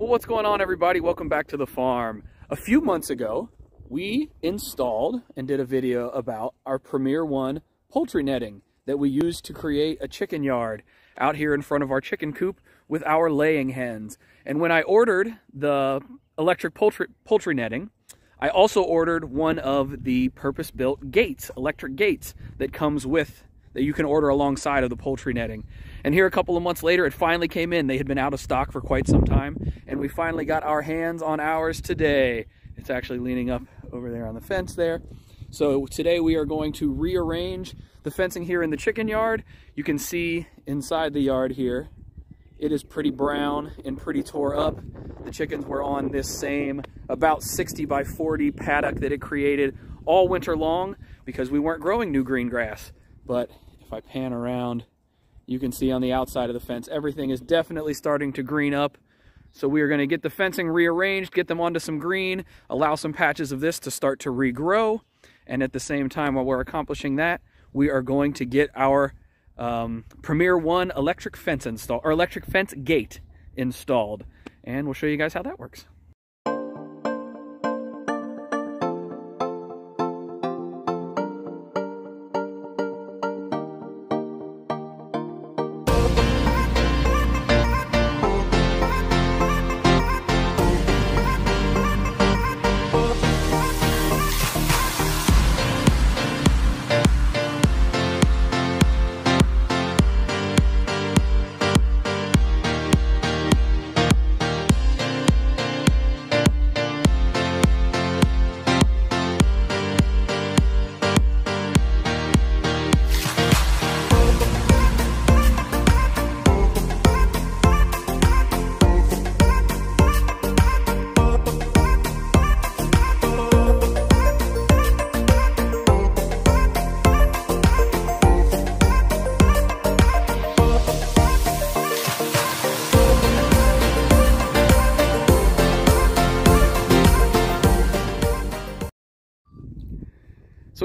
Well, what's going on everybody? Welcome back to the farm. A few months ago, we installed and did a video about our Premier One poultry netting that we used to create a chicken yard out here in front of our chicken coop with our laying hens. And when I ordered the electric poultry, poultry netting, I also ordered one of the purpose-built gates, electric gates, that comes with, that you can order alongside of the poultry netting. And here a couple of months later, it finally came in. They had been out of stock for quite some time, and we finally got our hands on ours today. It's actually leaning up over there on the fence there. So today we are going to rearrange the fencing here in the chicken yard. You can see inside the yard here, it is pretty brown and pretty tore up. The chickens were on this same about 60 by 40 paddock that it created all winter long because we weren't growing new green grass. But if I pan around, you can see on the outside of the fence, everything is definitely starting to green up. So we are going to get the fencing rearranged, get them onto some green, allow some patches of this to start to regrow. And at the same time, while we're accomplishing that, we are going to get our um, Premier One electric fence install or electric fence gate installed. And we'll show you guys how that works.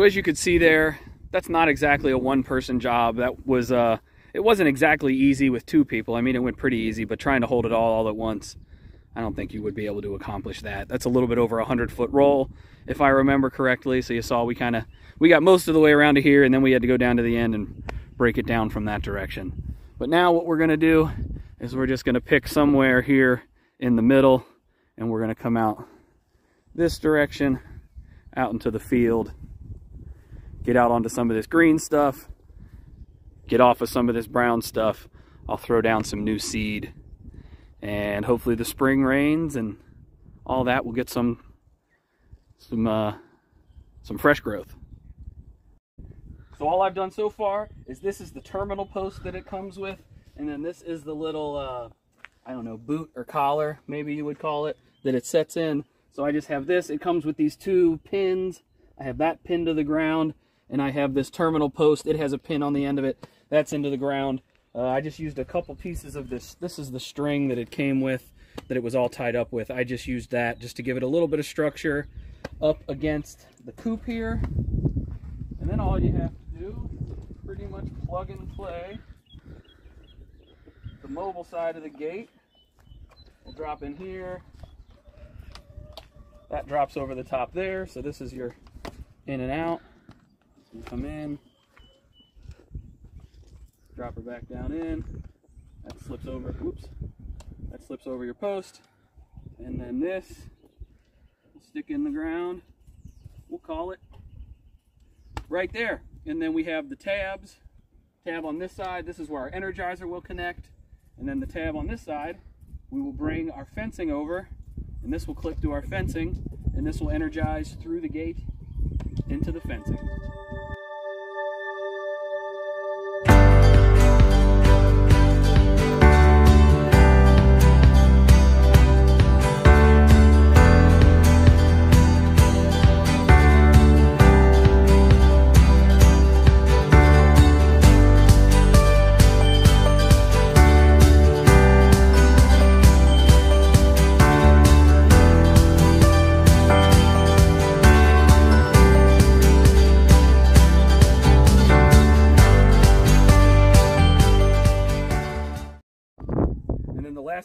As you could see there, that's not exactly a one-person job. That was, uh, it wasn't exactly easy with two people. I mean, it went pretty easy, but trying to hold it all all at once, I don't think you would be able to accomplish that. That's a little bit over a 100-foot roll, if I remember correctly. So you saw we kind of, we got most of the way around to here, and then we had to go down to the end and break it down from that direction. But now what we're going to do is we're just going to pick somewhere here in the middle, and we're going to come out this direction out into the field get out onto some of this green stuff, get off of some of this brown stuff. I'll throw down some new seed and hopefully the spring rains and all that will get some some uh, some fresh growth. So all I've done so far is this is the terminal post that it comes with and then this is the little uh, I don't know boot or collar maybe you would call it that it sets in. So I just have this. It comes with these two pins. I have that pinned to the ground and I have this terminal post. It has a pin on the end of it. That's into the ground. Uh, I just used a couple pieces of this. This is the string that it came with, that it was all tied up with. I just used that just to give it a little bit of structure up against the coop here. And then all you have to do pretty much plug and play the mobile side of the gate. We'll drop in here. That drops over the top there. So this is your in and out. Come in, drop her back down in, that slips over, whoops, that slips over your post, and then this will stick in the ground, we'll call it, right there. And then we have the tabs, tab on this side, this is where our energizer will connect, and then the tab on this side, we will bring our fencing over, and this will clip to our fencing, and this will energize through the gate into the fencing.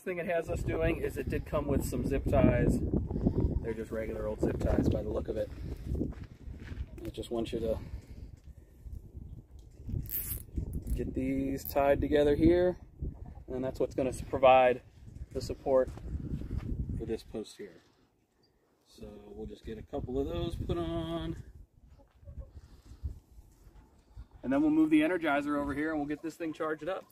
Has us doing is it did come with some zip ties. They're just regular old zip ties by the look of it. I just want you to get these tied together here and that's what's going to provide the support for this post here. So we'll just get a couple of those put on. And then we'll move the Energizer over here and we'll get this thing charged up.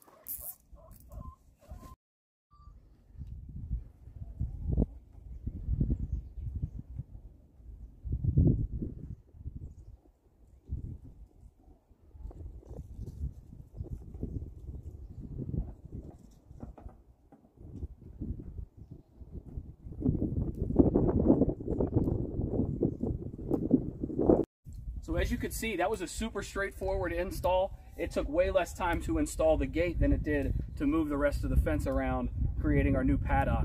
So as you could see, that was a super straightforward install. It took way less time to install the gate than it did to move the rest of the fence around, creating our new paddock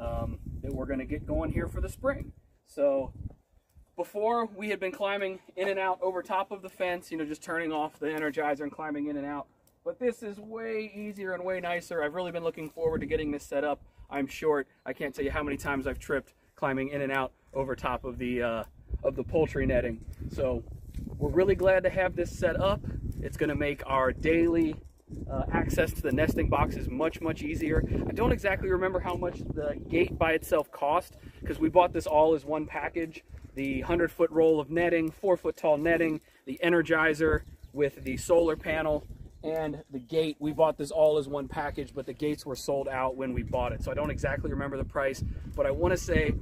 um, that we're gonna get going here for the spring. So before we had been climbing in and out over top of the fence, you know, just turning off the Energizer and climbing in and out. But this is way easier and way nicer. I've really been looking forward to getting this set up. I'm short. I can't tell you how many times I've tripped climbing in and out over top of the uh, of the poultry netting. So we're really glad to have this set up. It's going to make our daily uh, access to the nesting boxes much, much easier. I don't exactly remember how much the gate by itself cost because we bought this all as one package. The 100 foot roll of netting, four foot tall netting, the Energizer with the solar panel, and the gate. We bought this all as one package, but the gates were sold out when we bought it. So I don't exactly remember the price, but I want to say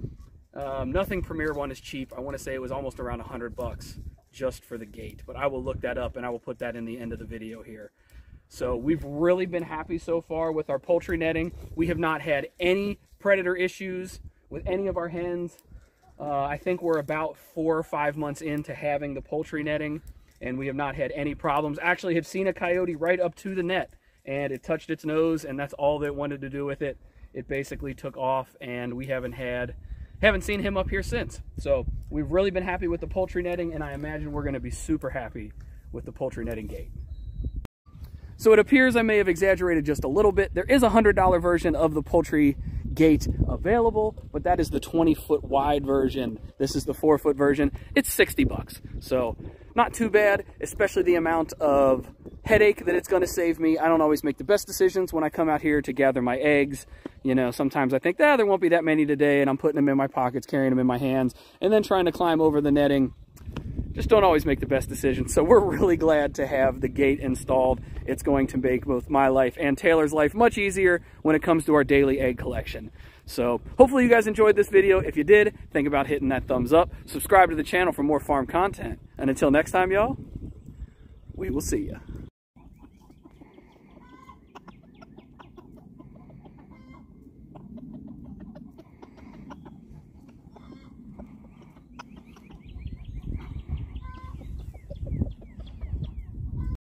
um, nothing Premier One is cheap. I want to say it was almost around 100 bucks just for the gate, but I will look that up and I will put that in the end of the video here. So we've really been happy so far with our poultry netting. We have not had any predator issues with any of our hens. Uh, I think we're about four or five months into having the poultry netting and we have not had any problems. Actually have seen a coyote right up to the net and it touched its nose and that's all that it wanted to do with it. It basically took off and we haven't had haven't seen him up here since. So we've really been happy with the poultry netting and I imagine we're gonna be super happy with the poultry netting gate. So it appears I may have exaggerated just a little bit. There is a $100 version of the poultry gate available, but that is the 20 foot wide version. This is the four foot version. It's 60 bucks. So not too bad, especially the amount of headache that it's gonna save me. I don't always make the best decisions when I come out here to gather my eggs. You know, sometimes I think, ah, there won't be that many today, and I'm putting them in my pockets, carrying them in my hands, and then trying to climb over the netting. Just don't always make the best decisions. So we're really glad to have the gate installed. It's going to make both my life and Taylor's life much easier when it comes to our daily egg collection. So hopefully you guys enjoyed this video. If you did, think about hitting that thumbs up. Subscribe to the channel for more farm content. And until next time, y'all, we will see you.